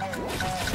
あ!